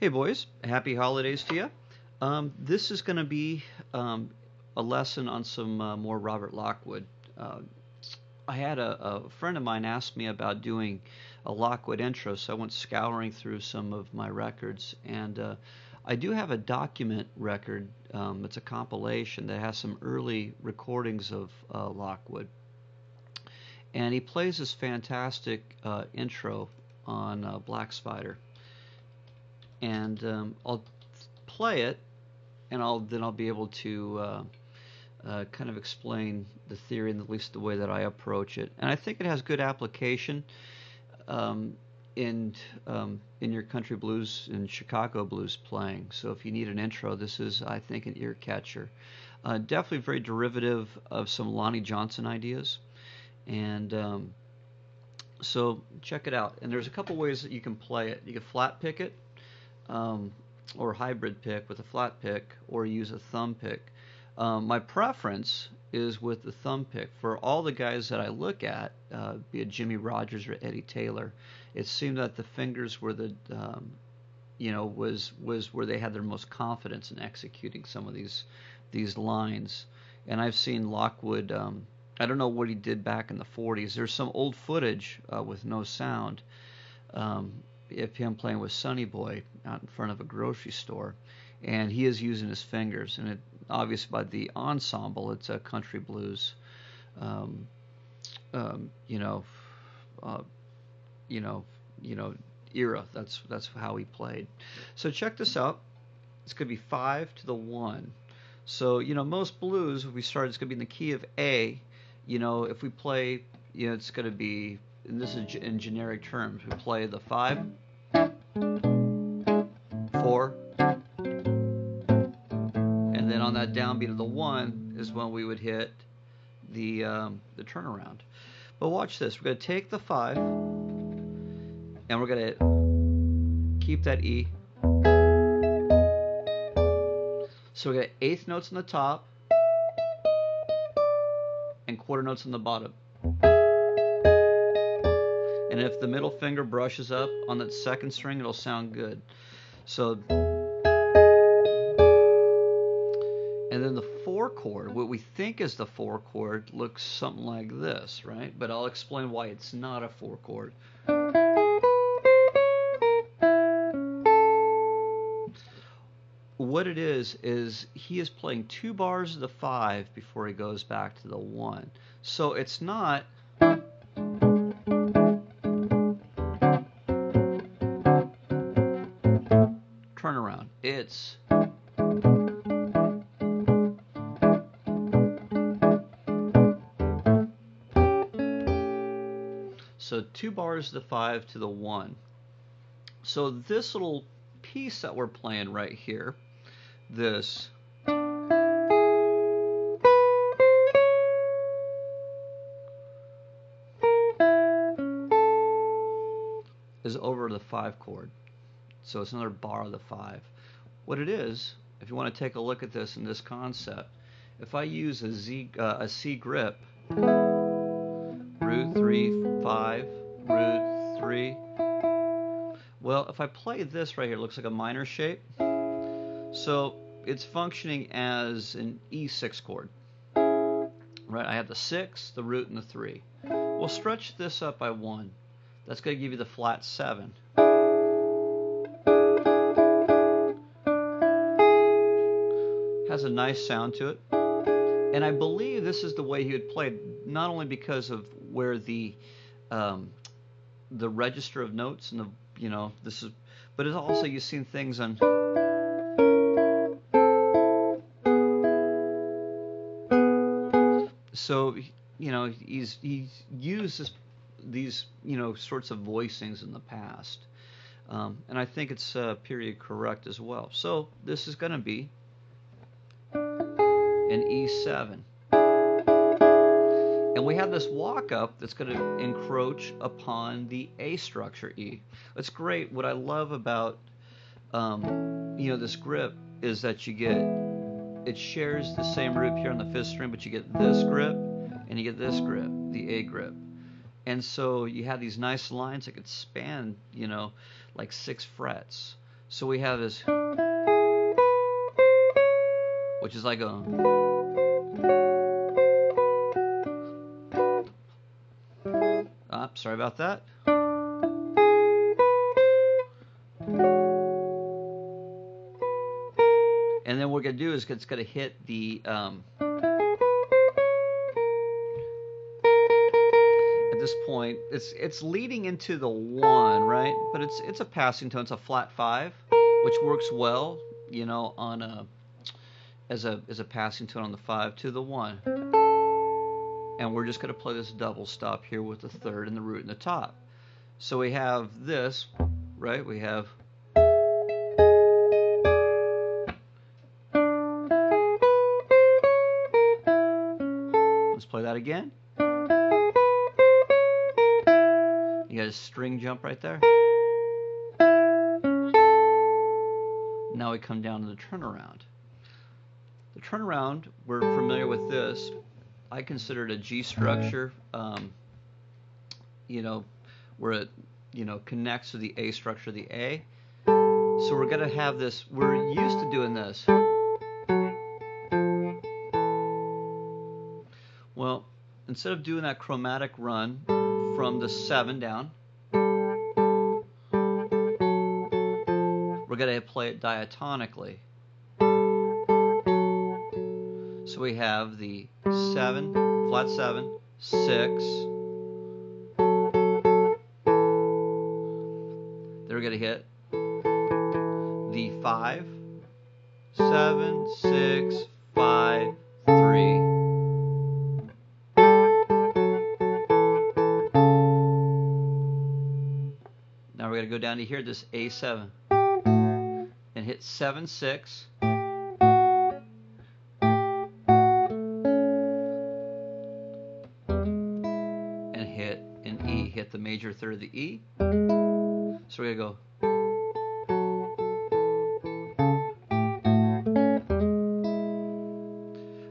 Hey, boys. Happy holidays to you. Um, this is going to be um, a lesson on some uh, more Robert Lockwood. Uh, I had a, a, friend of mine ask me about doing a Lockwood intro, so I went scouring through some of my records. And uh, I do have a document record. Um, it's a compilation that has some early recordings of uh, Lockwood. And he plays this fantastic uh, intro on uh, Black Spider and um, I'll play it, and I'll then I'll be able to uh, uh, kind of explain the theory in at least the way that I approach it. And I think it has good application um, in um, in your country blues and Chicago blues playing. So if you need an intro, this is I think an ear catcher. Uh, definitely very derivative of some Lonnie Johnson ideas, and um, so check it out. And there's a couple ways that you can play it. You can flat pick it um, or hybrid pick with a flat pick or use a thumb pick. Um, my preference is with the thumb pick. For all the guys that I look at, uh, be it Jimmy Rogers or Eddie Taylor, it seemed that the fingers were the, um, you know, was was where they had their most confidence in executing some of these these lines. And I've seen Lockwood. Um, I don't know what he did back in the 40s. There's some old footage uh, with no sound. Um, if him playing with Sonny Boy out in front of a grocery store, and he is using his fingers, and it obvious by the ensemble, it's a country blues, um, um, you know, uh, you know, you know, era. That's that's how he played. So check this out. It's gonna be five to the one. So you know, most blues, if we start, it's gonna be in the key of A. You know, if we play, you know, it's gonna be and this is in generic terms, we play the five, four, and then on that downbeat of the one is when we would hit the um, the turnaround. But watch this. We're going to take the five, and we're going to keep that E. So we got eighth notes on the top and quarter notes on the bottom. And if the middle finger brushes up on that second string, it'll sound good. So, and then the four chord, what we think is the four chord, looks something like this, right? But I'll explain why it's not a four chord. What it is, is he is playing two bars of the five before he goes back to the one. So it's not turnaround. It's so two bars to the five to the one. So this little piece that we're playing right here, this is over the five chord. So it's another bar of the five. What it is, if you want to take a look at this in this concept, if I use a Z, uh, a C grip, root three, five, root three. Well, if I play this right here, it looks like a minor shape. So it's functioning as an E6 chord. Right, I have the six, the root, and the three. We'll stretch this up by one. That's going to give you the flat seven. Has a nice sound to it. And I believe this is the way he would play not only because of where the um, the register of notes and the you know this is, but it's also you've seen things on. So you know he's he's used this, these you know sorts of voicings in the past, um, and I think it's uh, period correct as well. So this is going to be and E7. And we have this walk up that's going to encroach upon the A structure E. It's great. What I love about um, you know this grip is that you get it shares the same root here on the fifth string, but you get this grip and you get this grip, the A grip. And so you have these nice lines that could span, you know, like six frets. So we have this, which is like a. Ah, sorry about that. And then what we're going to do is it's going to hit the. Um, at this point, it's it's leading into the one, right? But it's it's a passing tone. It's a flat five, which works well, you know, on a as a as a passing tone on the five to the one. And we're just going to play this double stop here with the third and the root in the top. So we have this, right? We have Let's play that again. You got a string jump right there. Now we come down to the turnaround. The turnaround, we're familiar with this. I consider it a G structure. Um, you know, where it you know connects to the A structure the A. So we're going to have this. We're used to doing this. Well, instead of doing that chromatic run from the 7 down, we're going to play it diatonically. We have the 7, flat 7, 6, then we're going to hit? The 5, 7, 6, 5, 3, Now we're going to go down to here, this A7, and hit 7, 6. We're to go.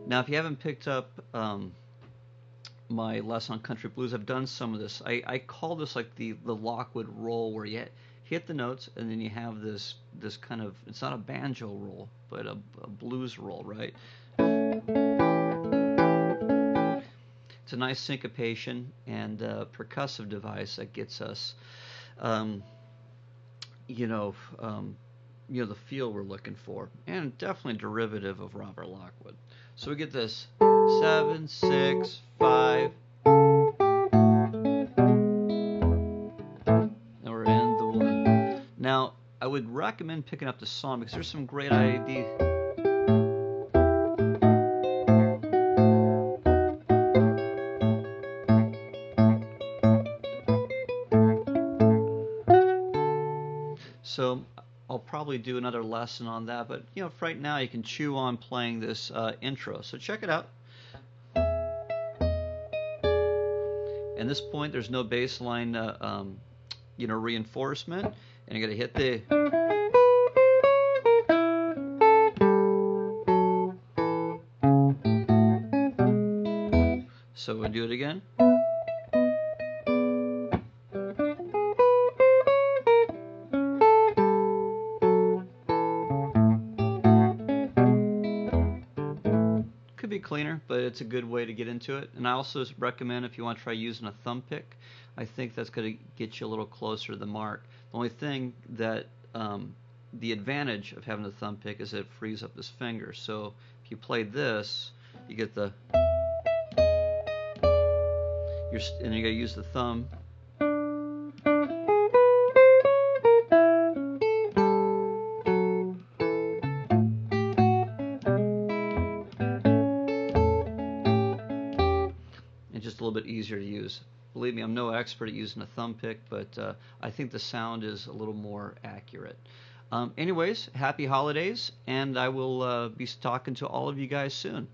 Now, if you haven't picked up um, my lesson on country blues, I've done some of this. I, I call this like the the Lockwood roll, where you hit the notes and then you have this this kind of it's not a banjo roll, but a, a blues roll, right? It's a nice syncopation and uh, percussive device that gets us, um, you know, um, you know the feel we're looking for, and definitely derivative of Robert Lockwood. So we get this seven, six, five. And we're in the one. Now, I would recommend picking up the song because there's some great ideas. So I'll probably do another lesson on that, but you know, right now you can chew on playing this uh, intro. So check it out. At this point, there's no bass line, uh, um, you know, reinforcement, and you're gonna hit the. So we'll do it again. Cleaner, but it's a good way to get into it. And I also recommend if you want to try using a thumb pick, I think that's going to get you a little closer to the mark. The only thing that um, the advantage of having the thumb pick is it frees up this finger. So if you play this, you get the you're, and you got to use the thumb. Little bit easier to use. Believe me, I'm no expert at using a thumb pick, but uh, I think the sound is a little more accurate. Um, anyways, happy holidays, and I will uh, be talking to all of you guys soon.